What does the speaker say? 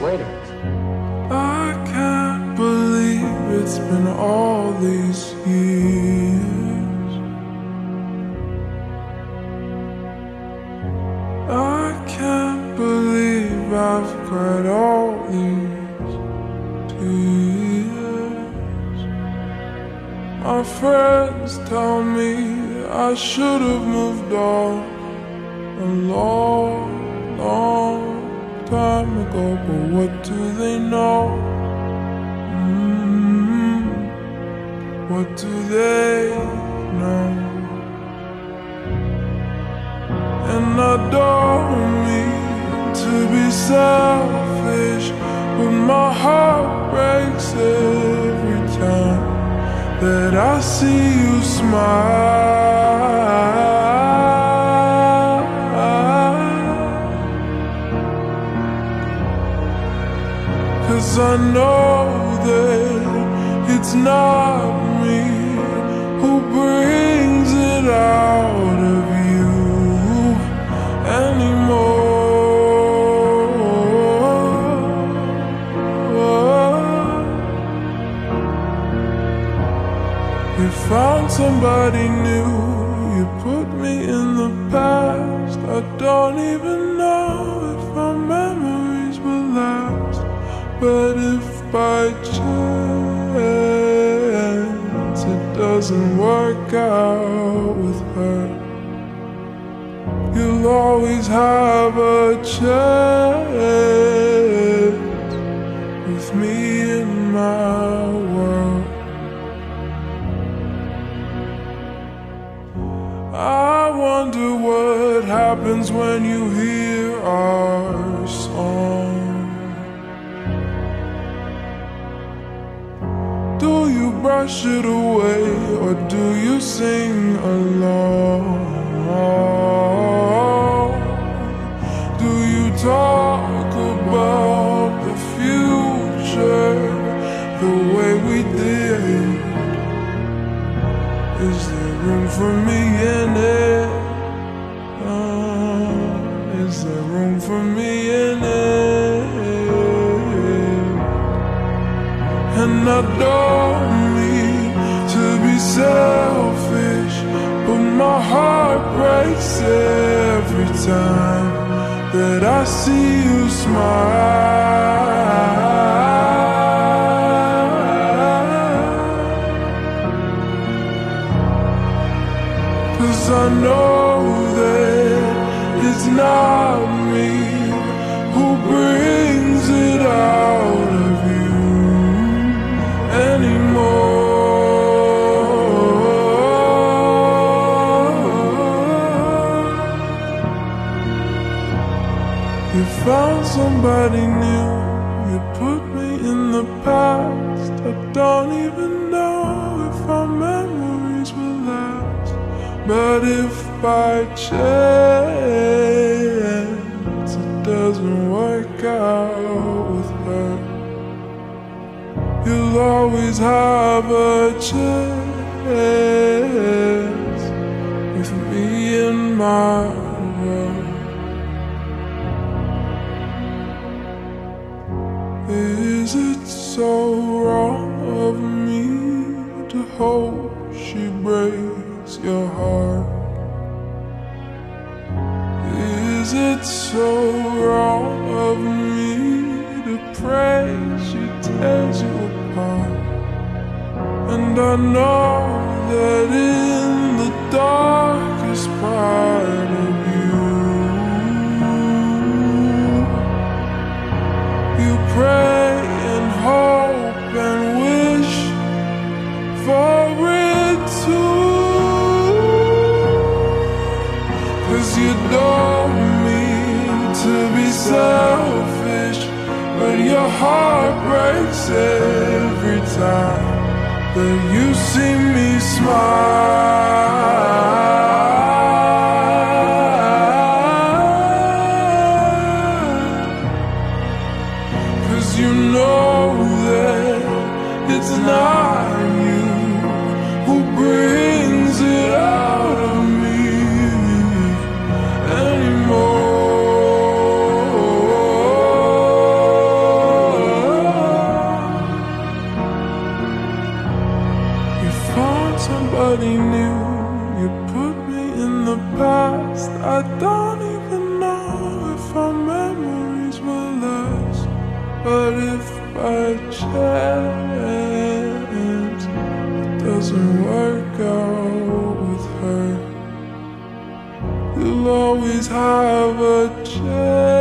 later. I can't believe it's been all these years. I can't believe I've cried all these tears. My friends tell me I should have moved on a long, long time ago, but what do they know? Mm, what do they know? And I don't mean to be selfish, but my heart breaks every time that I see you smile. I know that it's not me who brings it out of you anymore. You found somebody new, you put me in the past. I don't even know by chance it doesn't work out with her, you'll always have a chance with me in my world. I wonder what happens when you hear our brush it away or do you sing along? Do you talk about the future the way we did? Is there room for me in it? Uh, is there room for me in it? And I don't mean to be selfish, but my heart breaks every time that I see you smile. Cause I know that it's not me who brings it out somebody new, you put me in the past. I don't even know if our memories will last. But if by chance it doesn't work out with her, you'll always have a chance with me in my world. Is it so wrong of me to hope she breaks your heart? Is it so wrong of me to pray she tears you apart? And I know that in the darkest part of you, you pray your heart breaks every time that you see me smile. somebody new. You put me in the past. I don't even know if our memories will last. But if by chance it doesn't work out with her, you'll always have a chance.